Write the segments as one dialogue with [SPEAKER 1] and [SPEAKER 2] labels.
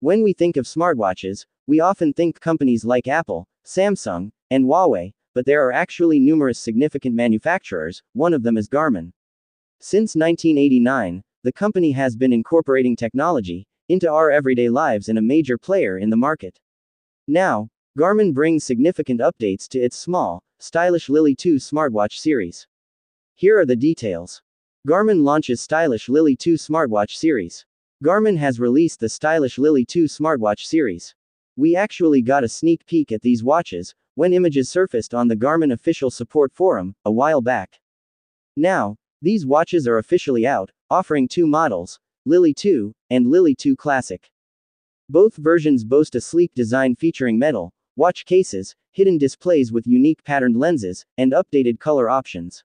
[SPEAKER 1] When we think of smartwatches, we often think companies like Apple, Samsung, and Huawei, but there are actually numerous significant manufacturers, one of them is Garmin. Since 1989, the company has been incorporating technology into our everyday lives and a major player in the market. Now, Garmin brings significant updates to its small, stylish Lily 2 smartwatch series. Here are the details. Garmin launches stylish Lily 2 smartwatch series. Garmin has released the stylish Lily 2 smartwatch series. We actually got a sneak peek at these watches when images surfaced on the Garmin official support forum a while back. Now, these watches are officially out, offering two models, Lily 2 and Lily 2 Classic. Both versions boast a sleek design featuring metal, watch cases, hidden displays with unique patterned lenses, and updated color options.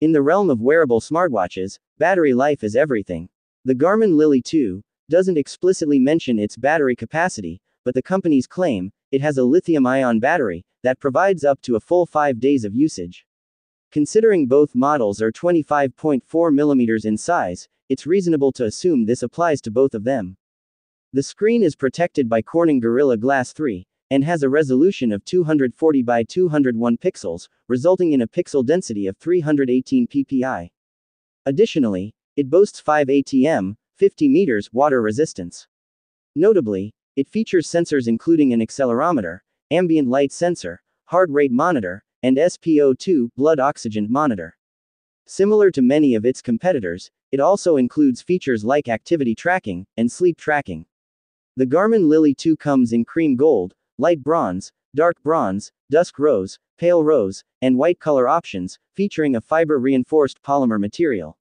[SPEAKER 1] In the realm of wearable smartwatches, battery life is everything. The Garmin Lily 2 doesn't explicitly mention its battery capacity, but the companies claim it has a lithium ion battery that provides up to a full 5 days of usage. Considering both models are 25.4 mm in size, it's reasonable to assume this applies to both of them. The screen is protected by Corning Gorilla Glass 3, and has a resolution of 240 by 201 pixels, resulting in a pixel density of 318 ppi. Additionally, it boasts 5 ATM, 50 meters water resistance. Notably, it features sensors including an accelerometer, ambient light sensor, heart rate monitor, and SpO2 blood oxygen monitor. Similar to many of its competitors, it also includes features like activity tracking and sleep tracking. The Garmin Lily 2 comes in cream gold, light bronze, dark bronze, dusk rose, pale rose, and white color options, featuring a fiber reinforced polymer material.